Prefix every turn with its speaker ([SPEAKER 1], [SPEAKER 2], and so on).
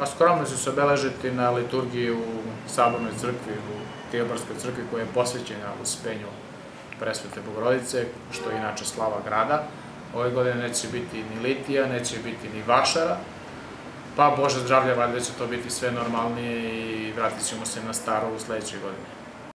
[SPEAKER 1] Pa skromno će se obeležiti na liturgiji u Sabornoj crkvi, u Tijobarskoj crkvi koja je posvećena uspenju presvete Bogorodice, što je inače slava grada. Ove godine neće biti ni litija, neće biti ni vašara, pa Bože zdravlja, valjda će to biti sve normalnije i vratit ćemo se na staro u sledećoj godini.